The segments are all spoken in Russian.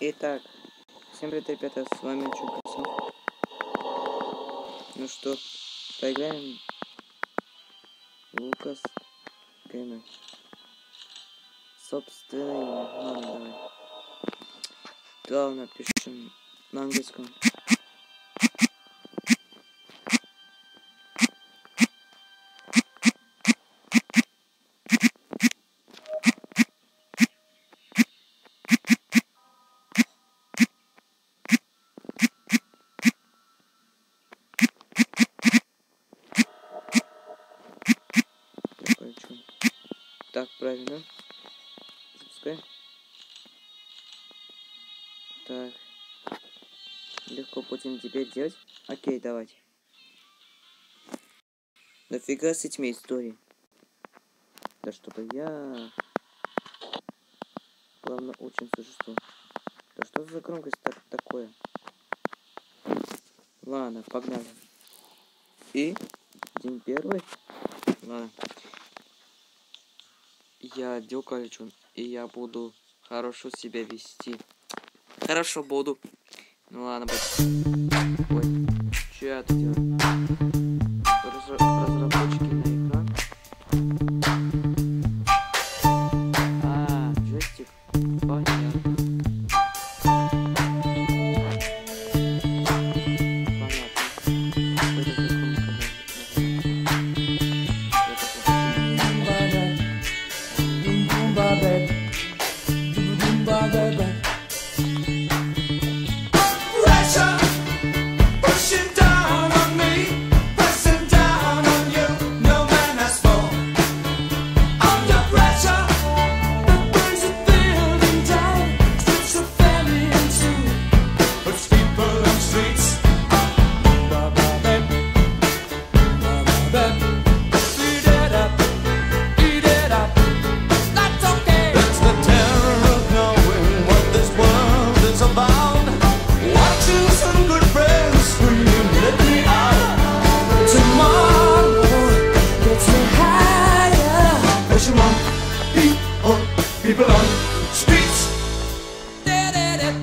Итак, всем привет, ребята, с вами Чукаса. Ну что, поиграем? Лукас Геймер. Собственно, ладно, давай. Главное, пишем на английском. Так, правильно. Запускай. Так. Легко будем теперь делать. Окей, давайте. Нафига с этими истории. Да чтобы я... Главное, очень существо. Да что за громкость так такое? Ладно, погнали. И? День первый? Ладно я дюкалечу, и я буду хорошо себя вести. Хорошо буду. Ну ладно, блядь. Ой, что я тут делаю?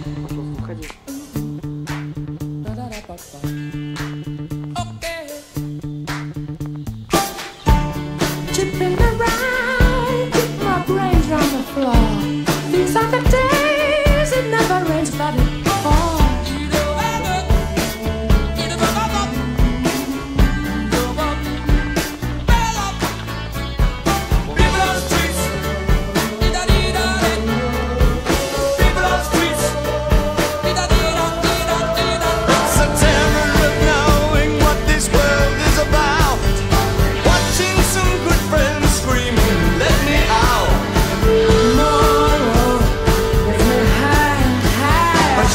Пожалуйста, уходи.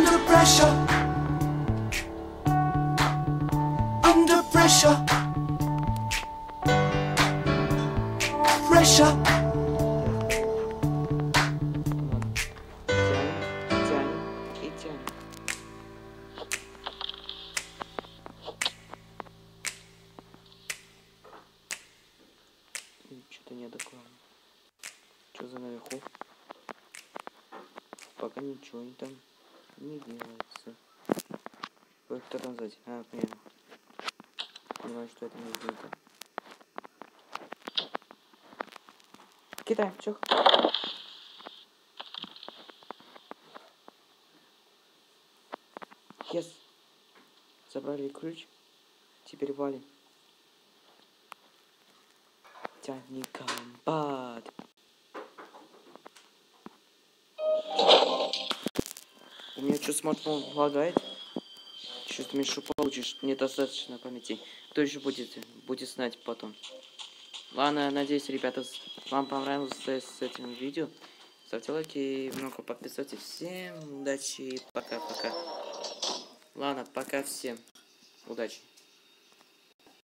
Under pressure. Under pressure. Pressure. Что-то за наверху? Пока ничего там не делается. Кто там сзади? А, понял. Понимаю, что это не сделка. Кидай, чё? Yes. Забрали ключ. Теперь валим. Тяни комбат. У меня что, смартфон лагает? Что-то Мишу получишь, недостаточно памяти. Кто еще будет, будет знать потом. Ладно, надеюсь, ребята, вам понравилось с этим видео. Ставьте лайки, много подписывайтесь. Всем удачи, пока-пока. Ладно, пока всем. Удачи.